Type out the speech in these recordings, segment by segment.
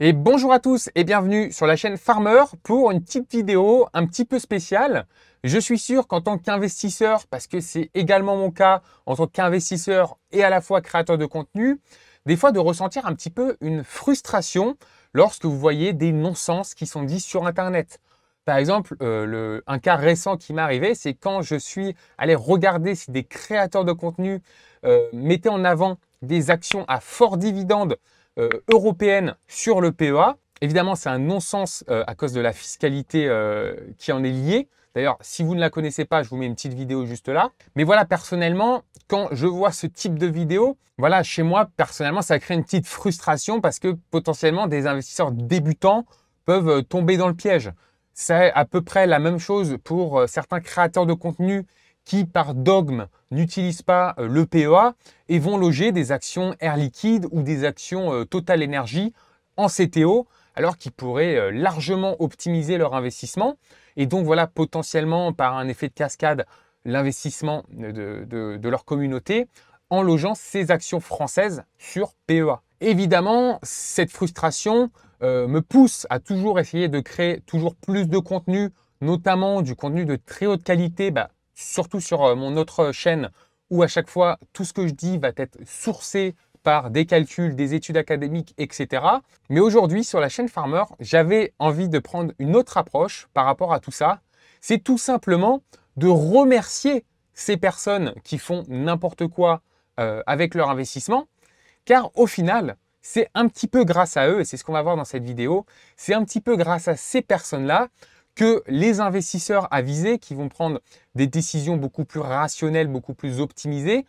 Et bonjour à tous et bienvenue sur la chaîne Farmer pour une petite vidéo un petit peu spéciale. Je suis sûr qu'en tant qu'investisseur, parce que c'est également mon cas en tant qu'investisseur et à la fois créateur de contenu, des fois de ressentir un petit peu une frustration lorsque vous voyez des non-sens qui sont dits sur Internet. Par exemple, euh, un cas récent qui m'est arrivé, c'est quand je suis allé regarder si des créateurs de contenu euh, mettaient en avant des actions à fort dividende euh, européenne sur le PEA. Évidemment, c'est un non-sens euh, à cause de la fiscalité euh, qui en est liée. D'ailleurs, si vous ne la connaissez pas, je vous mets une petite vidéo juste là. Mais voilà, personnellement, quand je vois ce type de vidéo, voilà, chez moi, personnellement, ça crée une petite frustration parce que potentiellement, des investisseurs débutants peuvent tomber dans le piège. C'est à peu près la même chose pour certains créateurs de contenu qui, par dogme, n'utilisent pas euh, le PEA et vont loger des actions Air Liquide ou des actions euh, Total Energy en CTO, alors qu'ils pourraient euh, largement optimiser leur investissement et donc voilà potentiellement par un effet de cascade l'investissement de, leur communauté en logeant ces actions françaises sur PEA. Évidemment, cette frustration me pousse à toujours essayer de créer toujours plus de contenu, notamment du contenu de très haute qualité, bah, surtout sur euh, mon autre chaîne où à chaque fois tout ce que je dis va être sourcé par des calculs, des études académiques, etc. Mais aujourd'hui, sur la chaîne Farmer, j'avais envie de prendre une autre approche par rapport à tout ça. C'est tout simplement de remercier ces personnes qui font n'importe quoi euh, avec leur investissement, car au final, c'est un petit peu grâce à eux, et c'est ce qu'on va voir dans cette vidéo, c'est un petit peu grâce à ces personnes-là que les investisseurs avisés qui vont prendre des décisions beaucoup plus rationnelles, beaucoup plus optimisées,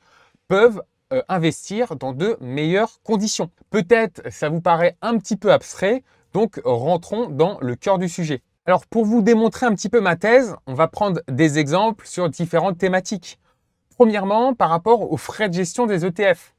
peuvent euh, investir dans de meilleures conditions. Peut-être ça vous paraît un petit peu abstrait, donc rentrons dans le cœur du sujet. Alors pour vous démontrer un petit peu ma thèse, on va prendre des exemples sur différentes thématiques. Premièrement, par rapport aux frais de gestion des ETF.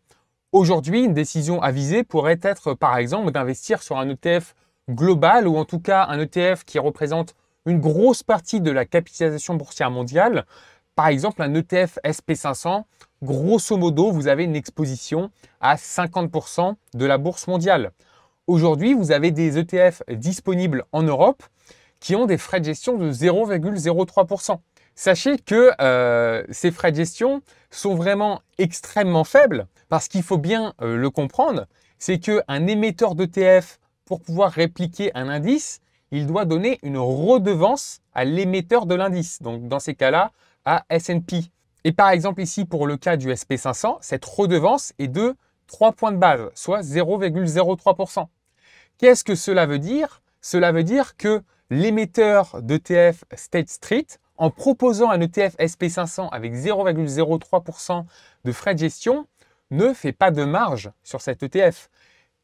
Aujourd'hui, une décision avisée pourrait être par exemple d'investir sur un ETF global ou en tout cas un ETF qui représente une grosse partie de la capitalisation boursière mondiale. Par exemple, un ETF SP500, grosso modo, vous avez une exposition à 50% de la bourse mondiale. Aujourd'hui, vous avez des ETF disponibles en Europe qui ont des frais de gestion de 0,03%. Sachez que euh, ces frais de gestion sont vraiment extrêmement faibles parce qu'il faut bien euh, le comprendre, c'est qu'un émetteur d'ETF, pour pouvoir répliquer un indice, il doit donner une redevance à l'émetteur de l'indice. Donc dans ces cas-là, à S&P. Et par exemple ici, pour le cas du SP500, cette redevance est de 3 points de base, soit 0,03%. Qu'est-ce que cela veut dire? Cela veut dire que l'émetteur d'ETF State Street, en proposant un ETF SP500 avec 0,03% de frais de gestion, ne fait pas de marge sur cet ETF.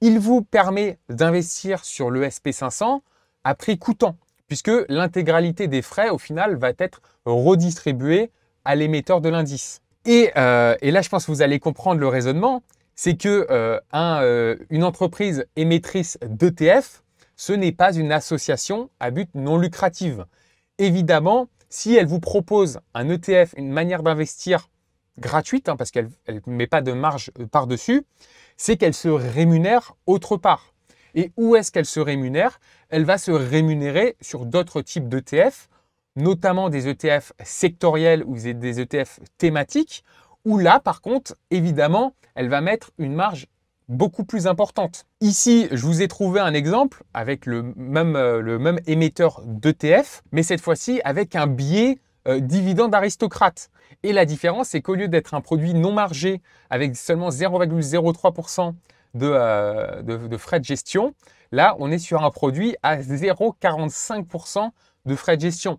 Il vous permet d'investir sur le SP500 à prix coûtant, puisque l'intégralité des frais, au final, va être redistribuée à l'émetteur de l'indice. Euh, et, là, je pense que vous allez comprendre le raisonnement, c'est que euh, euh, une entreprise émettrice d'ETF, ce n'est pas une association à but non lucratif. Évidemment, si elle vous propose un ETF, une manière d'investir gratuite, hein, parce qu'elle ne met pas de marge par-dessus, c'est qu'elle se rémunère autre part. Et où est-ce qu'elle se rémunère? Elle va se rémunérer sur d'autres types d'ETF, notamment des ETF sectoriels ou des ETF thématiques, où là, par contre, évidemment, elle va mettre une marge beaucoup plus importante. Ici, je vous ai trouvé un exemple avec le même, euh, émetteur d'ETF, mais cette fois-ci avec un biais euh, dividende aristocrate. Et la différence, c'est qu'au lieu d'être un produit non margé avec seulement 0,03% euh, de, frais de gestion. Là, on est sur un produit à 0,45% de frais de gestion.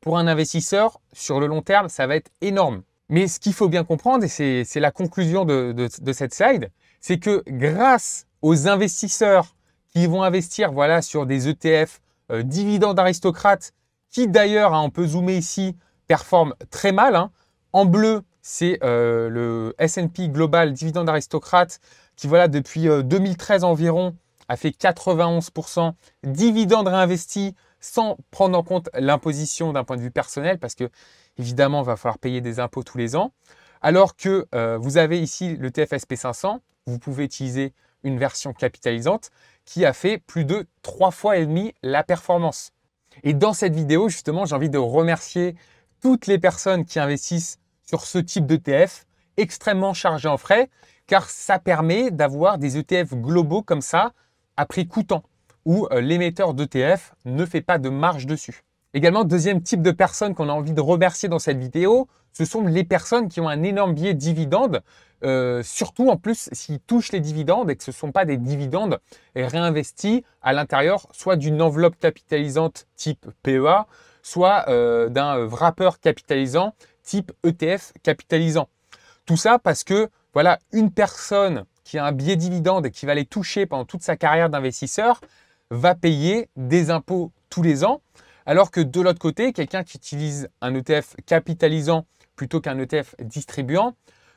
Pour un investisseur, sur le long terme, ça va être énorme. Mais ce qu'il faut bien comprendre, et c'est la conclusion de, cette slide, c'est que grâce aux investisseurs qui vont investir voilà, sur des ETF euh, dividendes aristocrates, qui d'ailleurs, hein, on peut zoomer ici, performent très mal. Hein. En bleu, c'est euh, le S&P Global Dividende Aristocrate qui, voilà, depuis 2013 euh, environ, a fait 91% dividendes réinvestis sans prendre en compte l'imposition d'un point de vue personnel, parce que évidemment, il va falloir payer des impôts tous les ans. Alors que euh, vous avez ici le TFSP 500, vous pouvez utiliser une version capitalisante qui a fait plus de trois fois et demi la performance. Et dans cette vidéo, justement, j'ai envie de remercier toutes les personnes qui investissent sur ce type d'ETF extrêmement chargé en frais, car ça permet d'avoir des ETF globaux comme ça à prix coûtant, où euh, l'émetteur d'ETF ne fait pas de marge dessus. Également, deuxième type de personnes qu'on a envie de remercier dans cette vidéo, ce sont les personnes qui ont un énorme biais dividende, euh, surtout en plus s'ils touchent les dividendes et que ce ne sont pas des dividendes réinvestis à l'intérieur soit d'une enveloppe capitalisante type PEA, soit euh, d'un wrapper capitalisant type ETF capitalisant. Tout ça parce que voilà, une personne qui a un biais dividende qui va les toucher pendant toute sa carrière d'investisseur va payer des impôts tous les ans alors que de l'autre côté, quelqu'un qui utilise un ETF capitalisant plutôt qu'un ETF distribuant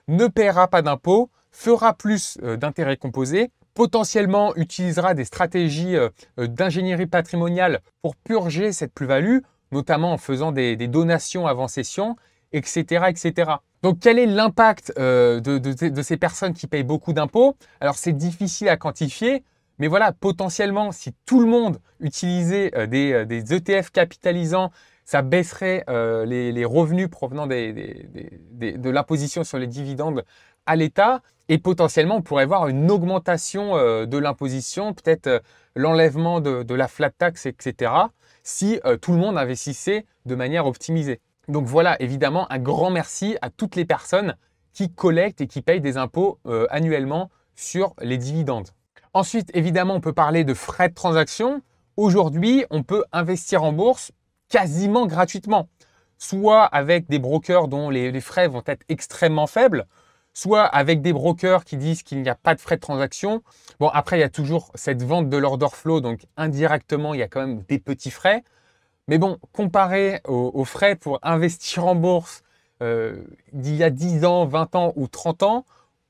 ne paiera pas d'impôts, fera plus euh, d'intérêts composés, potentiellement utilisera des stratégies euh, euh, d'ingénierie patrimoniale pour purger cette plus-value, notamment en faisant des, donations avant cession, etc., etc. Donc quel est l'impact de, de, ces personnes qui payent beaucoup d'impôts? Alors c'est difficile à quantifier, mais voilà, potentiellement, si tout le monde utilisait euh, des, ETF e capitalisants, ça baisserait euh, les, revenus provenant de l'imposition sur les dividendes à l'État. Et potentiellement, on pourrait voir une augmentation euh, de l'imposition, peut-être l'enlèvement de, la flat tax, etc., si tout le monde investissait de manière optimisée. Donc voilà, évidemment, un grand merci à toutes les personnes qui collectent et qui payent des impôts annuellement sur les dividendes. Ensuite, évidemment, on peut parler de frais de transaction. Aujourd'hui, on peut investir en bourse quasiment gratuitement, soit avec des brokers dont les, frais vont être extrêmement faibles, soit avec des brokers qui disent qu'il n'y a pas de frais de transaction. Bon, après, il y a toujours cette vente de l'order flow, donc indirectement, il y a quand même des petits frais. Mais bon, comparé aux, frais pour investir en bourse euh, d'il y a 10 ans, 20 ans ou 30 ans,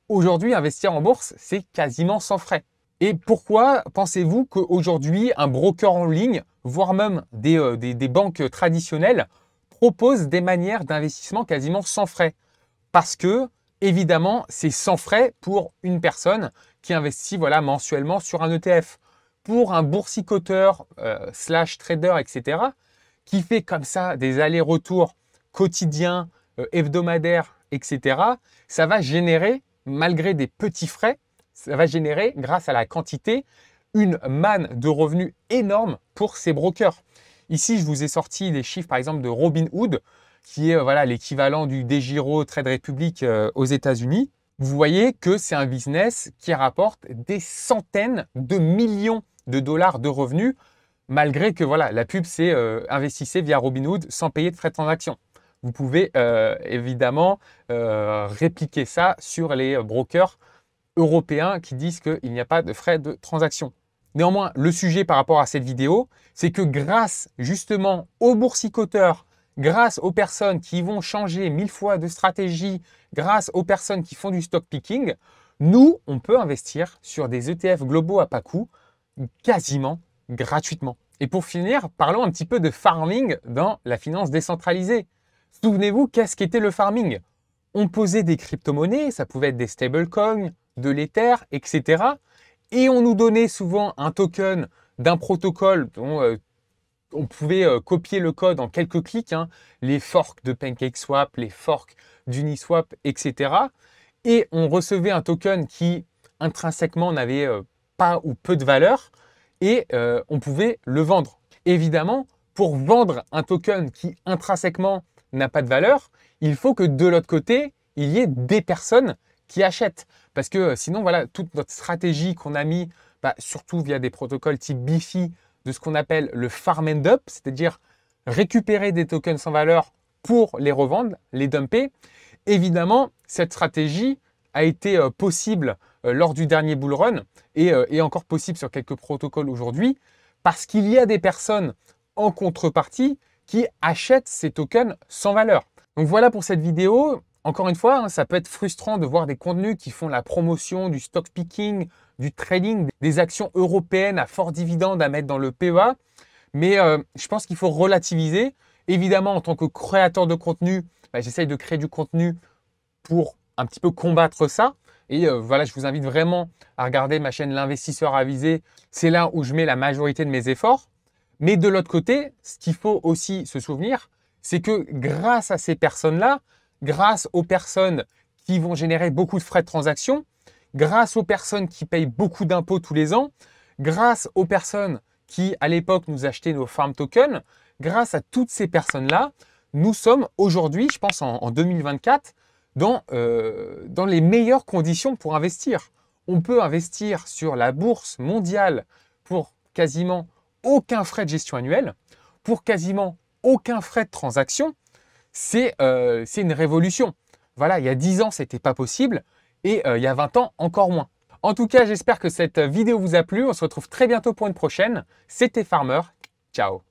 aujourd'hui, investir en bourse, c'est quasiment sans frais. Et pourquoi pensez-vous qu'aujourd'hui, un broker en ligne, voire même euh, des, banques traditionnelles, proposent des manières d'investissement quasiment sans frais? Parce que, évidemment, c'est sans frais pour une personne qui investit voilà, mensuellement sur un ETF. Pour un boursicoteur, euh, slash trader, etc., qui fait comme ça des allers-retours quotidiens, euh, hebdomadaires, etc., ça va générer, malgré des petits frais, ça va générer, grâce à la quantité, une manne de revenus énorme pour ces brokers. Ici, je vous ai sorti les chiffres, par exemple, de Robinhood, qui est euh, voilà l'équivalent du DGIRO Trade Republic euh, aux États-Unis. Vous voyez que c'est un business qui rapporte des centaines de millions de dollars de revenus, malgré que voilà, la pub, c'est euh, investissez via Robinhood sans payer de frais de transaction. Vous pouvez évidemment répliquer ça sur les brokers européens qui disent qu'il n'y a pas de frais de transaction. Néanmoins, le sujet par rapport à cette vidéo, c'est que grâce justement aux boursicoteurs, grâce aux personnes qui vont changer mille fois de stratégie, grâce aux personnes qui font du stock picking, nous, on peut investir sur des ETF globaux à pas coût quasiment gratuitement. Et pour finir, parlons un petit peu de farming dans la finance décentralisée. Souvenez-vous, qu'est-ce qu'était le farming? On posait des crypto-monnaies, ça pouvait être des stablecoins, de l'Ether, etc. Et on nous donnait souvent un token d'un protocole dont euh, on pouvait euh, copier le code en quelques clics, hein. les forks de PancakeSwap, les forks d'Uniswap, etc. Et on recevait un token qui intrinsèquement n'avait euh, pas ou peu de valeur et on pouvait le vendre. Évidemment, pour vendre un token qui intrinsèquement n'a pas de valeur, il faut que de l'autre côté, il y ait des personnes qui achètent. Parce que euh, sinon, voilà, toute notre stratégie qu'on a mis, bah, surtout via des protocoles type BIFI, de ce qu'on appelle le farm and up, c'est-à-dire récupérer des tokens sans valeur pour les revendre, les dumper. Évidemment, cette stratégie a été euh, possible euh, lors du dernier bull run et, et encore possible sur quelques protocoles aujourd'hui parce qu'il y a des personnes en contrepartie qui achètent ces tokens sans valeur. Donc voilà pour cette vidéo. Encore une fois, hein, ça peut être frustrant de voir des contenus qui font la promotion du stock picking, du trading, des actions européennes à fort dividende à mettre dans le PEA. Mais euh, je pense qu'il faut relativiser. Évidemment, en tant que créateur de contenu, bah, j'essaye de créer du contenu pour un petit peu combattre ça. Et euh, voilà, je vous invite vraiment à regarder ma chaîne L'investisseur avisé. C'est là où je mets la majorité de mes efforts. Mais de l'autre côté, ce qu'il faut aussi se souvenir, c'est que grâce à ces personnes-là, grâce aux personnes qui vont générer beaucoup de frais de transaction, grâce aux personnes qui payent beaucoup d'impôts tous les ans, grâce aux personnes qui, à l'époque, nous achetaient nos farm tokens, grâce à toutes ces personnes-là, nous sommes aujourd'hui, je pense en, 2024, dans, euh, dans les meilleures conditions pour investir. On peut investir sur la bourse mondiale pour quasiment aucun frais de gestion annuel, pour quasiment aucun frais de transaction. C'est euh, une révolution. Voilà, il y a 10 ans, ce n'était pas possible et euh, il y a 20 ans, encore moins. En tout cas, j'espère que cette vidéo vous a plu. On se retrouve très bientôt pour une prochaine. C'était Farmer. Ciao